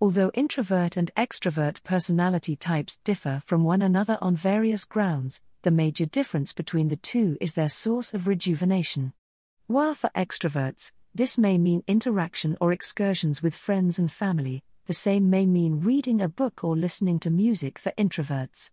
Although introvert and extrovert personality types differ from one another on various grounds, the major difference between the two is their source of rejuvenation. While for extroverts, this may mean interaction or excursions with friends and family, the same may mean reading a book or listening to music for introverts.